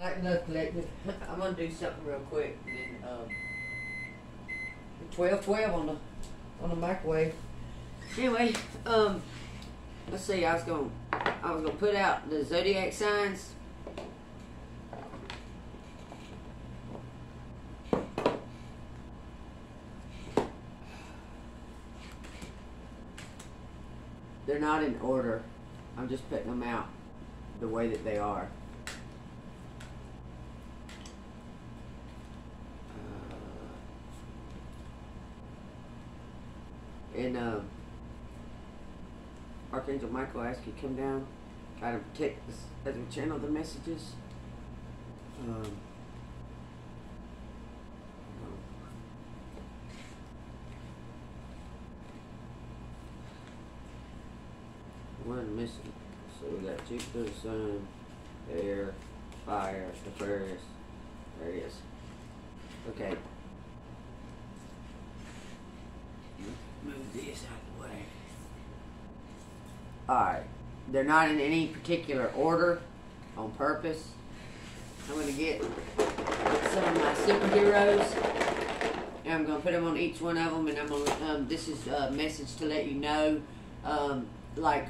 I'm gonna do something real quick. And then, um, twelve twelve on the on the microwave. Anyway, um, let's see. I was gonna I was gonna put out the zodiac signs. They're not in order. I'm just putting them out the way that they are. And uh, Archangel Michael asked you to come down, try to protect us as we channel the messages. Um, one missing. So we got Jupiter, the Sun, air, fire, Aquarius. There he is. Okay. This out of the way. Alright. They're not in any particular order on purpose. I'm going to get some of my superheroes and I'm going to put them on each one of them and I'm going to, um, this is a message to let you know, um, like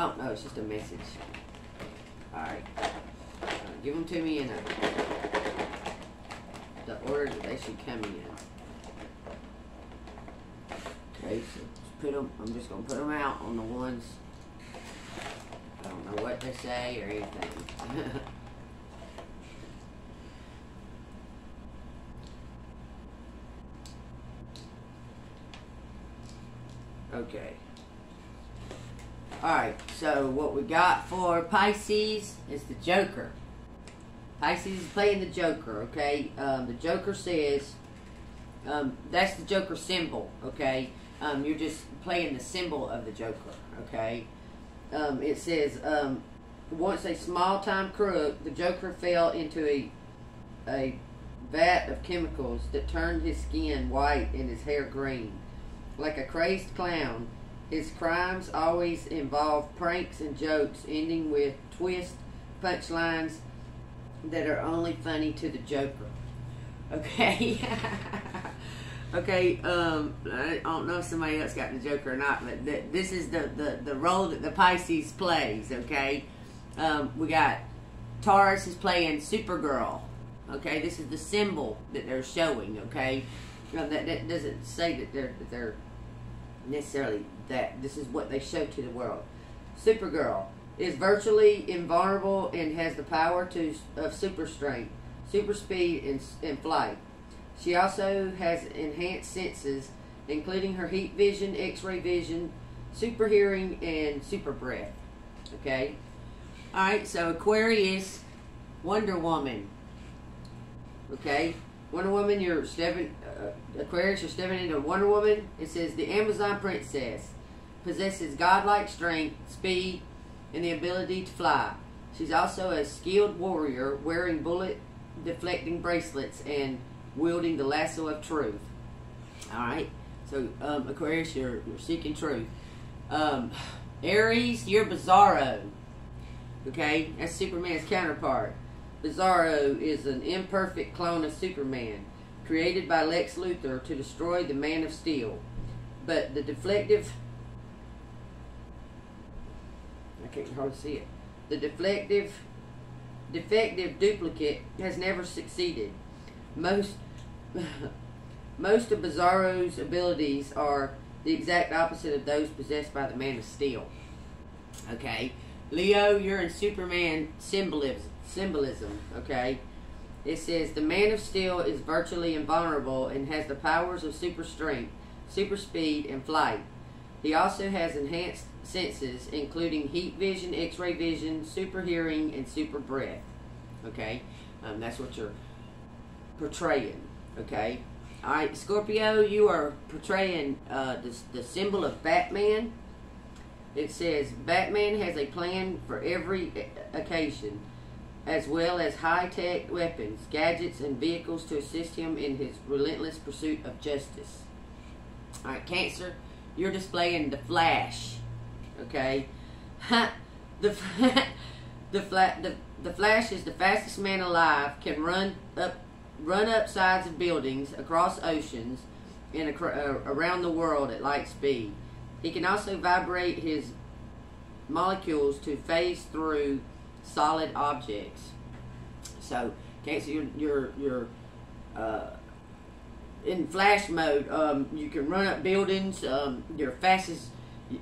Oh, no, it's just a message. Alright. Give them to me in a, the order that they should come in. Okay, so just put them, I'm just going to put them out on the ones. I don't know what they say or anything. okay. Alright, so what we got for Pisces is the Joker. Pisces is playing the Joker, okay? Um, the Joker says, um, that's the Joker symbol, okay? Um, you're just playing the symbol of the Joker, okay? Um, it says, um, once a small time crook, the Joker fell into a, a vat of chemicals that turned his skin white and his hair green. Like a crazed clown, his crimes always involve pranks and jokes, ending with twist punchlines that are only funny to the Joker. Okay. okay. Um, I don't know if somebody else got the Joker or not, but th- this is the, the the role that the Pisces plays. Okay. Um, we got Taurus is playing Supergirl. Okay, this is the symbol that they're showing. Okay, that, that doesn't say that they're that they're necessarily that this is what they show to the world. Supergirl is virtually invulnerable and has the power to of super strength, super speed, and, and flight. She also has enhanced senses, including her heat vision, X-ray vision, super hearing, and super breath. Okay. All right. So Aquarius, Wonder Woman. Okay. Wonder Woman, you're stepping, uh, Aquarius, you're stepping into Wonder Woman. It says the Amazon princess possesses godlike strength, speed, and the ability to fly. She's also a skilled warrior, wearing bullet deflecting bracelets and wielding the lasso of truth. All right. So um, Aquarius, you're, you're seeking truth. Um, Aries, you're Bizarro. Okay, that's Superman's counterpart. Bizarro is an imperfect clone of Superman, created by Lex Luthor to destroy the Man of Steel. But the deflective I can't hardly see it. The deflective defective duplicate has never succeeded. Most most of Bizarro's abilities are the exact opposite of those possessed by the Man of Steel. Okay, Leo, you're in Superman symbolism. Symbolism. Okay, it says the Man of Steel is virtually invulnerable and has the powers of super strength, super speed, and flight. He also has enhanced senses, including heat vision, X-ray vision, super hearing, and super breath. Okay, um, that's what you're portraying. Okay, all right, Scorpio, you are portraying uh, the the symbol of Batman. It says Batman has a plan for every occasion, as well as high-tech weapons, gadgets, and vehicles to assist him in his relentless pursuit of justice. All right, Cancer you're displaying the Flash. Okay, the the flat the the Flash is the fastest man alive. Can run up run up sides of buildings, across oceans, and uh, around the world at light speed. He can also vibrate his molecules to phase through solid objects. So, okay, so you're you're, you're uh, in flash mode. Um, you can run up buildings. Um, you're fastest. You,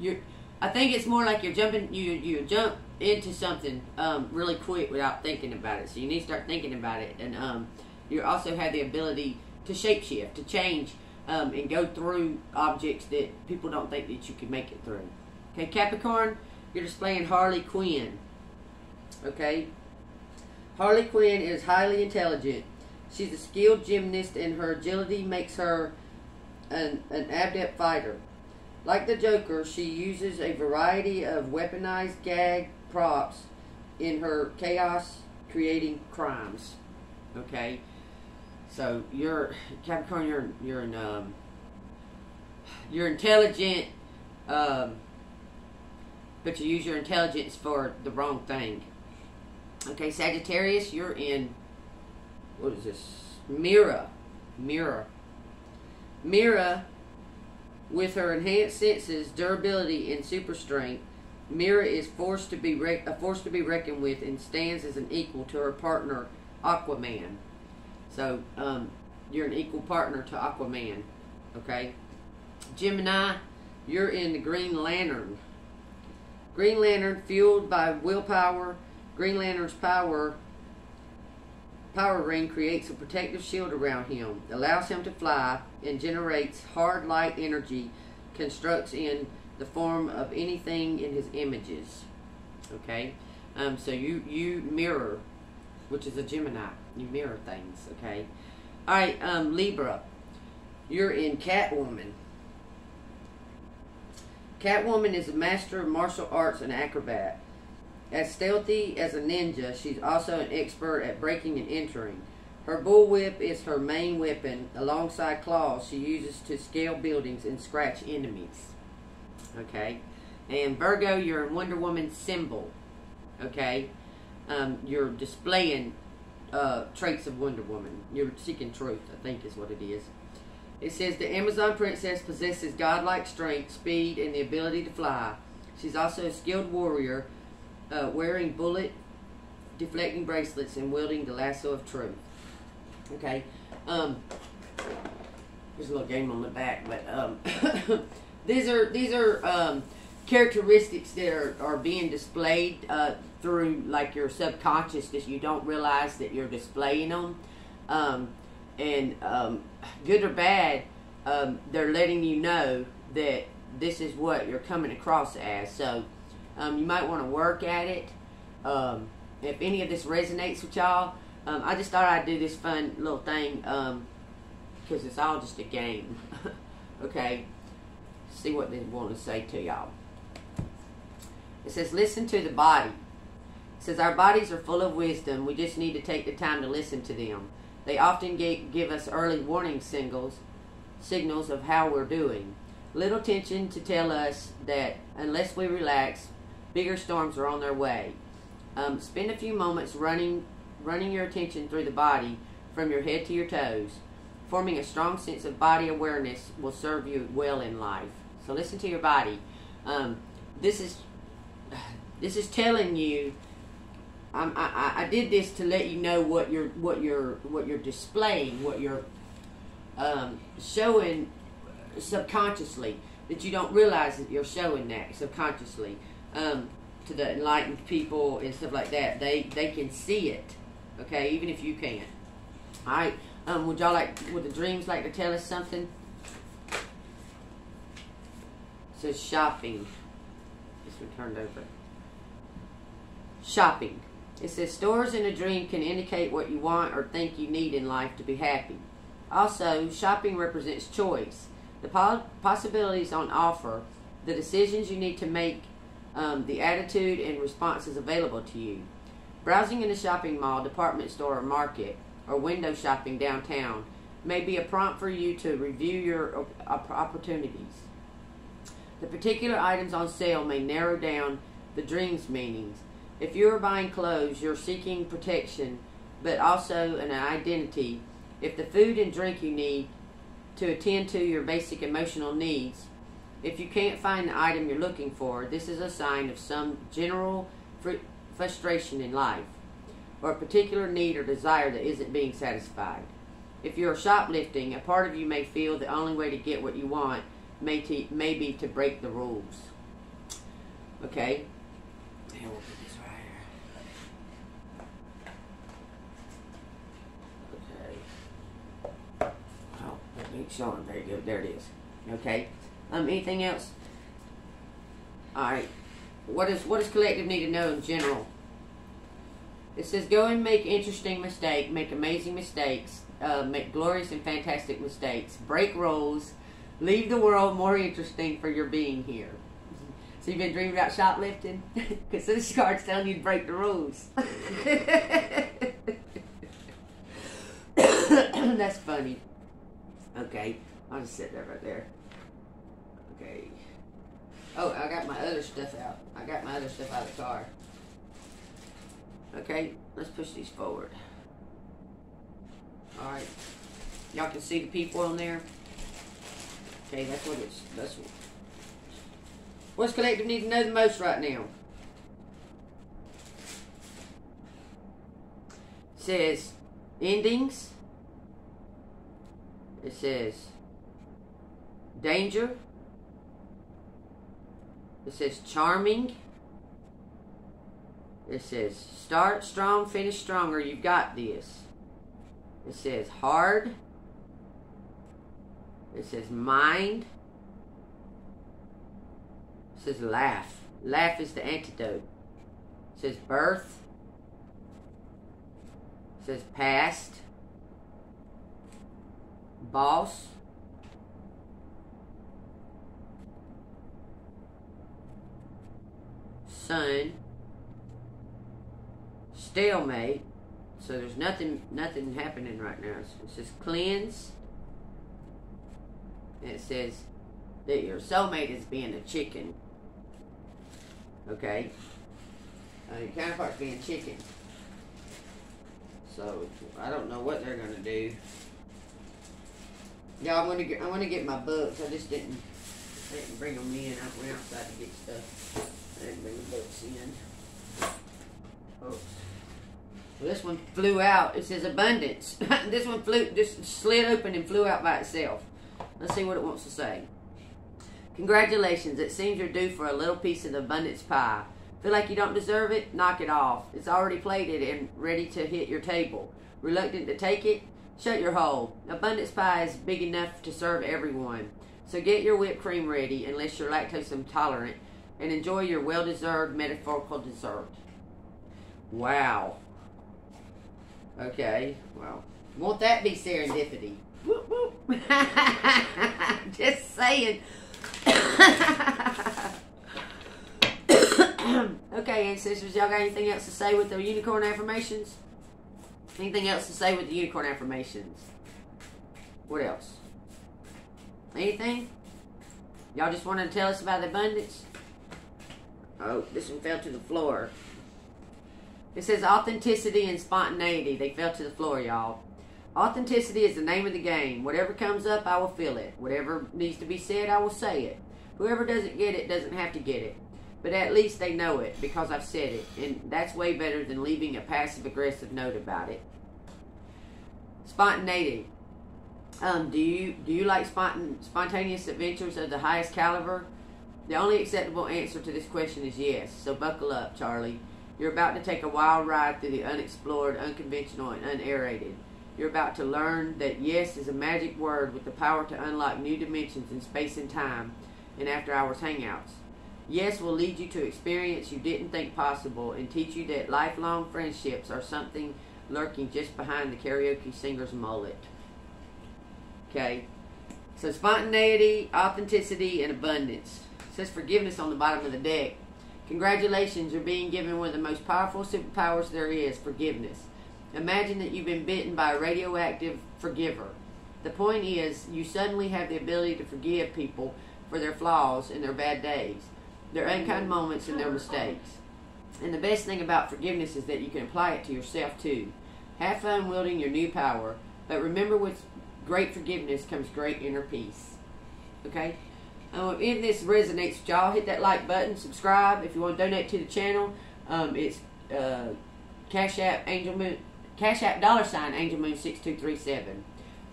you're. I think it's more like you're jumping. You you jump into something um, really quick without thinking about it. So you need to start thinking about it, and um, you also have the ability to shapeshift, to change, um, and go through objects that people don't think that you can make it through. Okay, Capricorn, you're displaying Harley Quinn. Okay, Harley Quinn is highly intelligent. She's a skilled gymnast, and her agility makes her an, an adept fighter. Like the Joker, she uses a variety of weaponized gag props in her chaos creating crimes. Okay? So you're Capricorn, you're you're an, um, you're intelligent, um, but you use your intelligence for the wrong thing. Okay, Sagittarius, you're in what is this? Mera. Mera. Mera with her enhanced senses, durability, and super strength, Mera is forced to be a force to be reckoned with and stands as an equal to her partner Aquaman. So um, you're an equal partner to Aquaman. Okay, Gemini, you're in the Green Lantern. Green Lantern, fueled by willpower, Green Lantern's power power ring creates a protective shield around him, allows him to fly, and generates hard light energy, constructs in the form of anything in his images. Okay? Um, so you, you mirror, which is a Gemini. You mirror things, okay? Alright, um, Libra. You're in Catwoman. Catwoman is a master of martial arts and acrobat. As stealthy as a ninja, she's also an expert at breaking and entering. Her bullwhip is her main weapon. Alongside claws, she uses to scale buildings and scratch enemies. Okay? And Virgo, you're in Wonder Woman's symbol. Okay? Um, you're displaying uh, traits of Wonder Woman. You're seeking truth, I think is what it is. It says the Amazon princess possesses godlike strength, speed, and the ability to fly. She's also a skilled warrior uh, wearing bullet deflecting bracelets and wielding the lasso of truth. Okay, um, there's a little game on the back, but um, these are these are um, characteristics that are, are being displayed uh, through like your subconscious that you don't realize that you're displaying them, um, and um, good or bad, um, they're letting you know that this is what you're coming across as. So um, you might want to work at it. Um, if any of this resonates with y'all, um, I just thought I'd do this fun little thing because um, it's all just a game. okay, see what they want to say to y'all. It says, listen to the body. It says, our bodies are full of wisdom. We just need to take the time to listen to them. They often give us early warning signals, signals of how we're doing. Little tension to tell us that unless we relax, bigger storms are on their way. Um, spend a few moments running, running your attention through the body from your head to your toes. Forming a strong sense of body awareness will serve you well in life. So listen to your body. Um, this is this is telling you. I, I, I did this to let you know what you're what you're what you're displaying, what you're um, showing subconsciously that you don't realize that you're showing that subconsciously um, to the enlightened people and stuff like that. They they can see it, okay, even if you can't. All right. Um, would y'all like? Would the dreams like to tell us something? Says shopping. This one turned over. Shopping. It says stores in a dream can indicate what you want or think you need in life to be happy. Also, shopping represents choice. The possibilities on offer, the decisions you need to make um, the attitude and responses available to you. Browsing in a shopping mall, department store, or market, or window shopping downtown may be a prompt for you to review your opportunities. The particular items on sale may narrow down the dream's meanings. If you are buying clothes, you're seeking protection, but also an identity. If the food and drink you need to attend to your basic emotional needs, if you can't find the item you're looking for, this is a sign of some general fr- frustration in life or a particular need or desire that isn't being satisfied. If you're shoplifting, a part of you may feel the only way to get what you want may, may be to break the rules. Okay? And we'll put this right here. Okay. Oh, let me show them. There you. There it is. Okay. Um, anything else? All right. What is what does collective need to know in general? It says go and make interesting mistake, make amazing mistakes, uh, make glorious and fantastic mistakes, break rules, leave the world more interesting for your being here. So you've been dreaming about shoplifting? Because this card's telling you to break the rules. That's funny. Okay, I'll just sit there right there. Okay. Oh, I got my other stuff out. I got my other stuff out of the car. Okay, let's push these forward. Alright. Y'all can see the people on there? Okay, that's what it's, that's what. What's collective need to know the most right now? It says endings. It says danger. It says charming. It says start strong, finish stronger. You've got this. It says hard. It says mind. It says laugh. Laugh is the antidote. It says birth. It says past. Boss. Son stalemate. So there's nothing nothing happening right now. It says cleanse. And it says that your soulmate is being a chicken. Okay? Uh, your counterpart's being chicken. So I don't know what they're gonna do. Yeah, I'm gonna get I'm gonna get my books. I just didn't I didn't bring them in. I went outside to get stuff. Bring the books in. Oops. Well, this one flew out. It says abundance. this one flew, just slid open and flew out by itself. Let's see what it wants to say. Congratulations. It seems you're due for a little piece of the abundance pie. Feel like you don't deserve it? Knock it off. It's already plated and ready to hit your table. Reluctant to take it? Shut your hole. Abundance pie is big enough to serve everyone. So get your whipped cream ready, unless you're lactose intolerant, and enjoy your well-deserved metaphorical dessert. Wow. Okay, well, won't that be serendipity? Whoop, whoop. Just saying. okay, ancestors, y'all got anything else to say with the unicorn affirmations? Anything else to say with the unicorn affirmations? What else? Anything? Y'all just want to tell us about the abundance? Oh, this one fell to the floor. It says authenticity and spontaneity. They fell to the floor, y'all. Authenticity is the name of the game. Whatever comes up, I will feel it. Whatever needs to be said, I will say it. Whoever doesn't get it doesn't have to get it. But at least they know it because I've said it. And that's way better than leaving a passive aggressive note about it. Spontaneity. Um, do you do you like spontan- spontaneous adventures of the highest caliber? The only acceptable answer to this question is yes. So buckle up, Charlie. You're about to take a wild ride through the unexplored, unconventional, and unaerated. You're about to learn that yes is a magic word with the power to unlock new dimensions in space and time in after hours hangouts. Yes will lead you to experience you didn't think possible and teach you that lifelong friendships are something lurking just behind the karaoke singer's mullet. Okay? So spontaneity, authenticity, and abundance. It says forgiveness on the bottom of the deck. Congratulations, you're being given one of the most powerful superpowers there is forgiveness. Imagine that you've been bitten by a radioactive forgiver. The point is, you suddenly have the ability to forgive people for their flaws and their bad days, their unkind moments, and their mistakes. And the best thing about forgiveness is that you can apply it to yourself too. Have fun wielding your new power, but remember with great forgiveness comes great inner peace. Okay? Um, if this resonates with y'all, hit that like button, subscribe. If you want to donate to the channel, um, it's uh, Cash App Angel Moon, Cash App dollar sign Angel Moon six two three seven.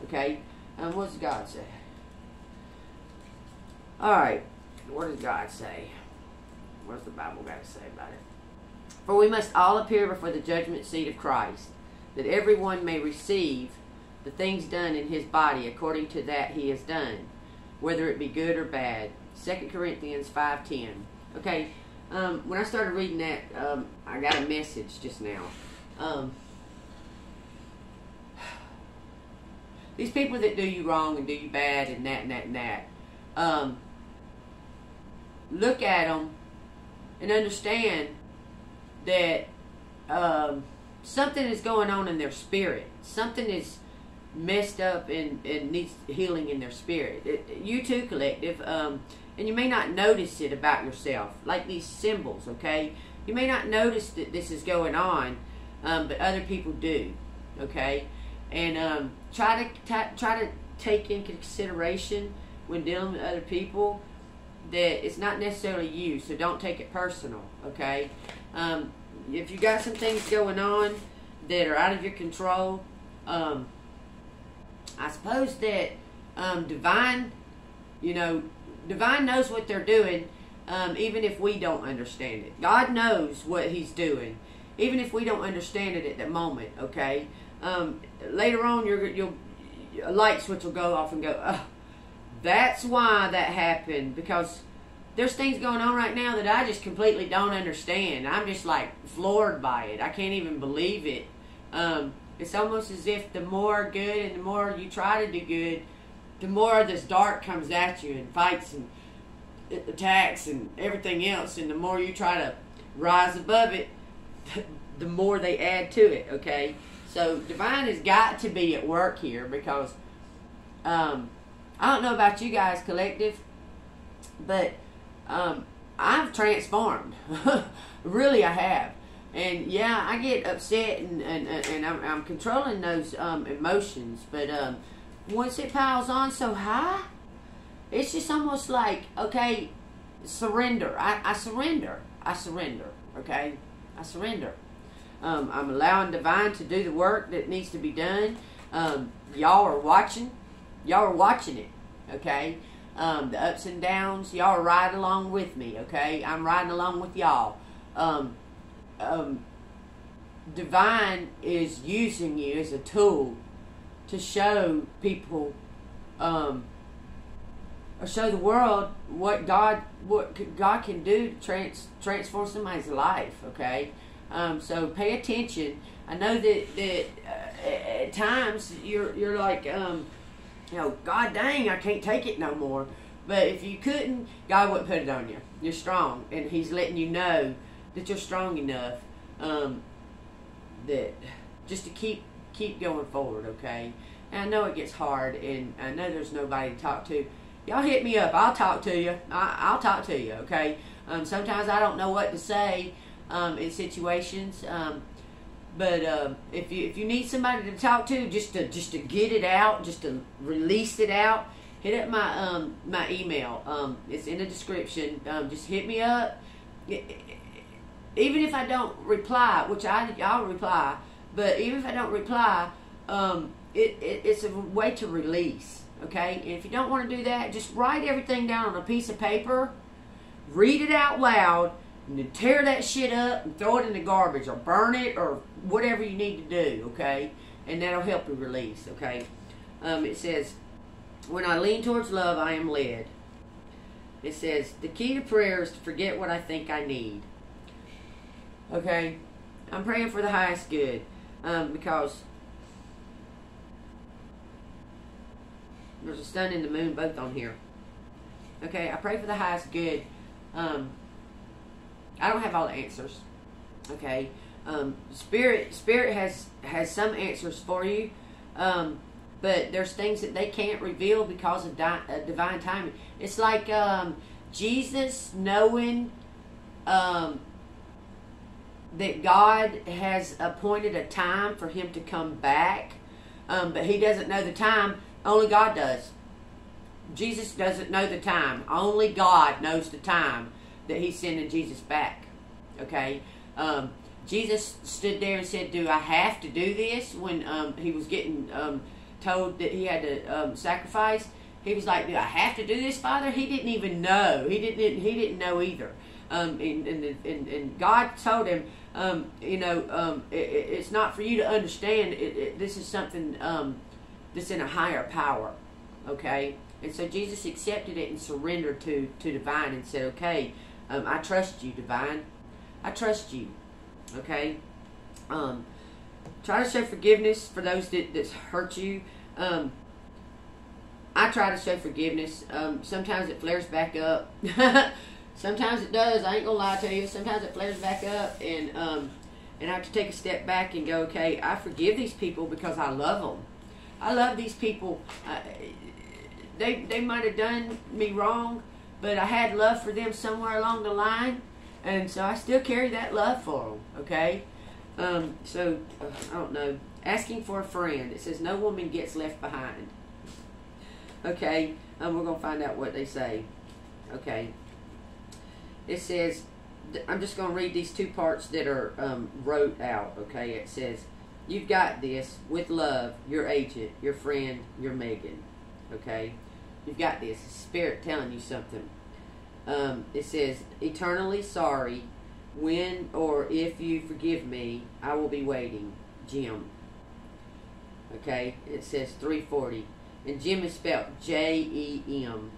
Okay, um, what does God say? All right, what does God say? What does the Bible got to say about it? For we must all appear before the judgment seat of Christ, that everyone may receive the things done in his body according to that he has done, whether it be good or bad. 2 Corinthians 5.10. Okay, um, when I started reading that, um, I got a message just now. Um, these people that do you wrong and do you bad and that and that and that, um, look at them and understand that um, something is going on in their spirit. Something is messed up and, and needs healing in their spirit. It, you too, collective. Um, and you may not notice it about yourself, like these symbols, okay? You may not notice that this is going on, um, but other people do, okay? And um, try to t- try to take in consideration when dealing with other people that it's not necessarily you, so don't take it personal, okay? Um, if you got some things going on that are out of your control, um, I suppose that um, divine, you know, divine knows what they're doing, um, even if we don't understand it. God knows what He's doing, even if we don't understand it at the moment. Okay. Um, later on, you're, you'll a light switch will go off and go. Oh, that's why that happened because there's things going on right now that I just completely don't understand. I'm just like floored by it. I can't even believe it. Um, it's almost as if the more good and the more you try to do good, the more this dark comes at you and fights and attacks and everything else, and the more you try to rise above it, the more they add to it. Okay, so divine has got to be at work here because um, I don't know about you guys, collective, but um, I've transformed. really, I have. And yeah, I get upset and, and, and I'm, I'm controlling those um, emotions, but um, once it piles on so high, it's just almost like, okay, surrender. I, I surrender. I surrender. Okay? I surrender. Um, I'm allowing divine to do the work that needs to be done. Um, y'all are watching. Y'all are watching it. Okay? Um, the ups and downs, y'all riding along with me. Okay? I'm riding along with y'all. Um, um, divine is using you as a tool to show people um, or show the world what God what God can do to trans, transform somebody's life. Okay, um, so pay attention. I know that that uh, at times you're you're like um, you know God dang I can't take it no more. But if you couldn't, God wouldn't put it on you. You're strong, and He's letting you know that you're strong enough um, that just to keep keep going forward, okay? And I know it gets hard, and I know there's nobody to talk to. Y'all hit me up. I'll talk to you. I, will talk to you, okay? Um, sometimes I don't know what to say um, in situations, um, but uh, if you if you need somebody to talk to, just to just to get it out, just to release it out, hit up my um, my email. Um, it's in the description. Um, just hit me up. Even if I don't reply, which I I'll reply, but even if I don't reply, um, it, it, it's a way to release. Okay, and if you don't want to do that, just write everything down on a piece of paper, read it out loud, and tear that shit up and throw it in the garbage or burn it or whatever you need to do. Okay, and that'll help you release. Okay, um, it says, "When I lean towards love, I am led." It says the key to prayer is to forget what I think I need. Okay, I'm praying for the highest good um, because there's a sun and the moon both on here. Okay, I pray for the highest good. Um, I don't have all the answers. Okay, um, spirit spirit has has some answers for you, um, but there's things that they can't reveal because of di- uh, divine timing. It's like um, Jesus knowing um, that God has appointed a time for him to come back, um, but he doesn't know the time. Only God does. Jesus doesn't know the time. Only God knows the time that he's sending Jesus back. Okay? Um, Jesus stood there and said, Do I have to do this? When um, he was getting um, told that he had to um, sacrifice, he was like, Do I have to do this, Father? He didn't even know. He didn't, he didn't know either. Um, and, and, and, and God told him, um, you know, um, it, it's not for you to understand. It, it, this is something um, that's in a higher power, okay? And so Jesus accepted it and surrendered to, to divine and said, okay, um, I trust you, divine. I trust you, okay? Um, try to show forgiveness for those that, that hurt you. I try to show forgiveness. Um, sometimes it flares back up. Sometimes it does. I ain't gonna lie to you. Sometimes it flares back up, and um, and I have to take a step back and go, okay, I forgive these people because I love them. I love these people. Uh, they they might have done me wrong, but I had love for them somewhere along the line, and so I still carry that love for them. Okay, um, so uh, I don't know. Asking for a friend. It says no woman gets left behind. Okay, um, we're gonna find out what they say. Okay it says, I'm just going to read these two parts that are um, wrote out, okay? It says, You've got this with love, your agent, your friend, your Megan, okay? You've got this. Spirit telling you something. Um, it says, Eternally sorry. When or if you forgive me, I will be waiting. Jim. Okay? It says 340. And Jim is spelled J E M.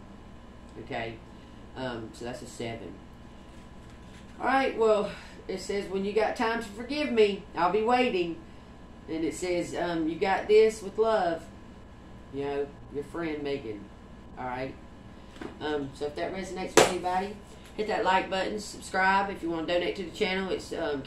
Okay? Um, so that's a 7. All right, well, it says, when you got time to forgive me, I'll be waiting. And it says, um, you got this with love. You know, your friend Megan. All right. Um, so if that resonates with anybody, hit that like button, subscribe. If you want to donate to the channel, it's um,